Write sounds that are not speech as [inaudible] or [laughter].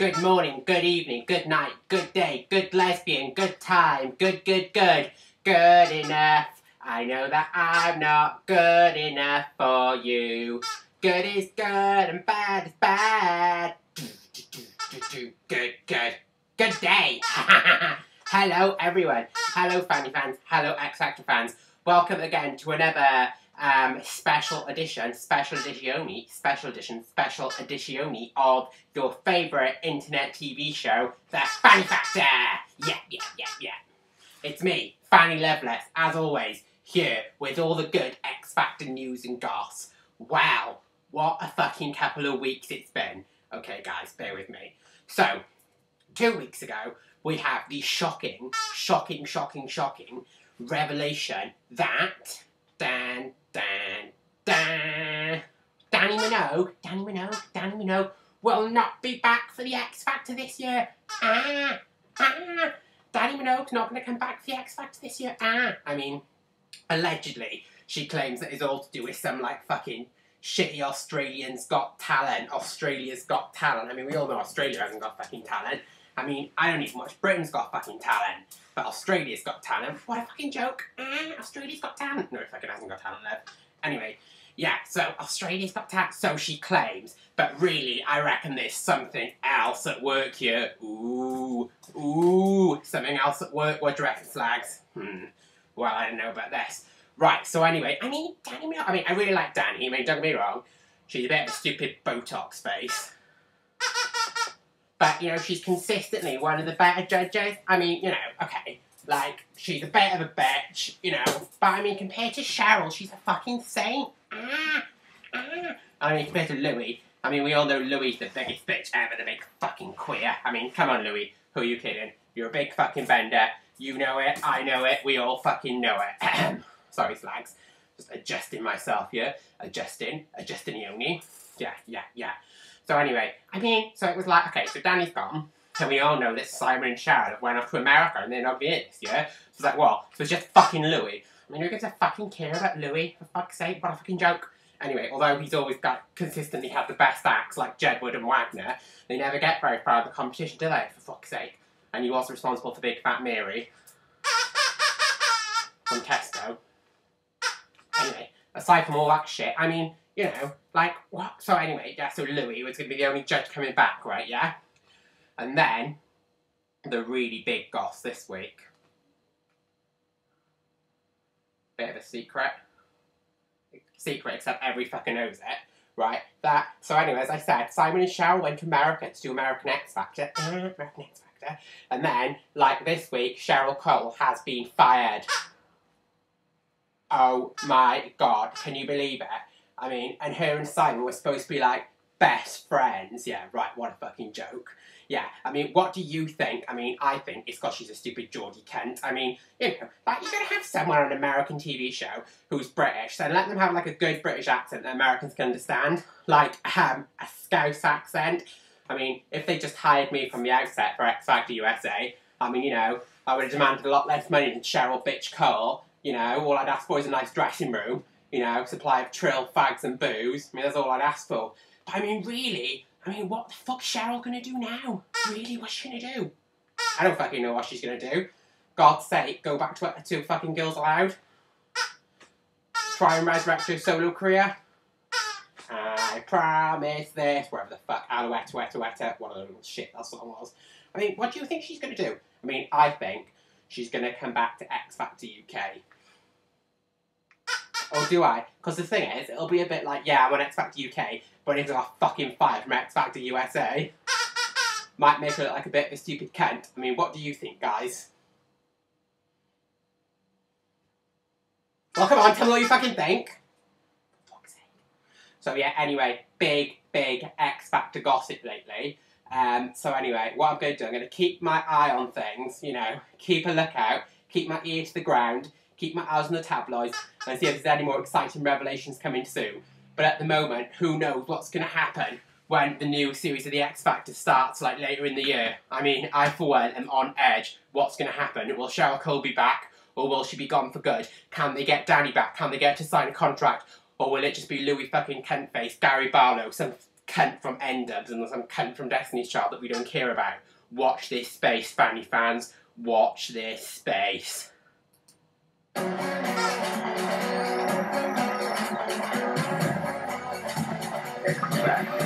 Good morning, good evening, good night, good day, good lesbian, good time, good, good, good, good enough. I know that I'm not good enough for you. Good is good and bad is bad. Good, good, good day. [laughs] Hello, everyone. Hello, Fanny fans. Hello, X Factor fans. Welcome again to another um, special edition, special edition, special edition, special edition of your favourite internet TV show, The Fanny Factor! Yeah, yeah, yeah, yeah. It's me, Fanny Loveless, as always, here with all the good X Factor news and goss. Wow, what a fucking couple of weeks it's been. Okay, guys, bear with me. So, two weeks ago, we have the shocking, shocking, shocking, shocking revelation that Dan, Dan, Dan, Dannii Minogue, Dannii Minogue, Dannii Minogue will not be back for the X Factor this year. Ah, ah, Dannii Minogue's not going to come back for the X Factor this year. Ah, I mean, allegedly, she claims that it's all to do with some like fucking shitty Australians got talent. Australia's got talent. I mean, we all know Australia hasn't got fucking talent. I mean, I don't even watch Britain's got fucking talent, but Australia's got talent. What a fucking joke. Ah, Australia's got talent. No, it fucking hasn't got talent left. Anyway, yeah, so Australia's got talent, so she claims. But really, I reckon there's something else at work here. Ooh, ooh, something else at work. What do you reckon? Hmm, well, I don't know about this. Right, so anyway, I mean, Dannii, I mean, I really like Dannii. I mean, don't get me wrong, she's a bit of a stupid Botox face. But, you know, she's consistently one of the better judges. I mean, you know, okay, like, she's a bit of a bitch, you know, but I mean, compared to Cheryl, she's a fucking saint. Ah, ah. I mean, compared to Louis, I mean, we all know Louis the biggest bitch ever, the big fucking queer. I mean, come on, Louis, who are you kidding? You're a big fucking bender. You know it, I know it, we all fucking know it. [coughs] Sorry, slags. Just adjusting myself here. Adjusting, adjusting Yoni. Yeah, yeah, yeah. So anyway, I mean, so it was like, okay, so Dannii's gone, So we all know that Simon and Sharon went off to America and they're not be it this year. So it's like, well, so it's just fucking Louis. I mean, who gives a fucking care about Louis, for fuck's sake? What a fucking joke. Anyway, although he's always got consistently had the best acts like Jedward and Wagner, they never get very far in the competition, do they? For fuck's sake. And he was responsible for Big Fat Mary from Tesco. Anyway, aside from all that shit, I mean, you know, like, what? So anyway, yeah, so Louis was going to be the only judge coming back, right, yeah? And then, the really big goss this week. Bit of a secret. Secret, except every fucking knows it, right? That, so anyway, as I said, Simon and Cheryl went to America to do American X Factor. [clears throat] American X Factor. And then, like this week, Cheryl Cole has been fired. Oh my god, can you believe it? I mean, and her and Simon were supposed to be like best friends. Yeah, right, what a fucking joke. Yeah, I mean, what do you think? I mean, I think it's because she's a stupid Geordie Kent. I mean, you know, like, you're going to have someone on an American TV show who's British, so let them have, like, a good British accent that Americans can understand. Like, um, a Scouse accent. I mean, if they just hired me from the outset for X Factor USA, I mean, you know, I would have demanded a lot less money than Cheryl Bitch Cole. You know, all I'd ask for is a nice dressing room you know, supply of trill, fags, and booze. I mean, that's all I'd ask for. But I mean, really, I mean, what the fuck's Cheryl gonna do now? Really, what's she gonna do? I don't fucking know what she's gonna do. God's sake, go back to, to fucking Girls Aloud. Try and resurrect her solo career. I promise this, wherever the fuck, Alouette, Weta, Weta, whatever little shit that song was. I mean, what do you think she's gonna do? I mean, I think she's gonna come back to X Factor UK. Or do I? Because the thing is, it'll be a bit like, yeah, I'm on X Factor UK, but it's I got fucking fired from X Factor USA, might make her look like a bit of a stupid cunt. I mean, what do you think, guys? Well, come on, tell me what you fucking think. So yeah, anyway, big, big X Factor gossip lately. Um, so anyway, what I'm going to do, I'm going to keep my eye on things, you know, keep a lookout, keep my ear to the ground, keep my eyes on the tabloids, and see if there's any more exciting revelations coming soon. But at the moment, who knows what's going to happen when the new series of The X Factor starts, like later in the year. I mean, I for one am on edge. What's going to happen? Will Cheryl Cole be back, or will she be gone for good? Can they get Dannii back? Can they get to sign a contract? Or will it just be Louis fucking Kentface, Gary Barlow, some cunt from N-Dubz and some cunt from Destiny's Child that we don't care about. Watch this space, Fanny fans. Watch this space. Fanny.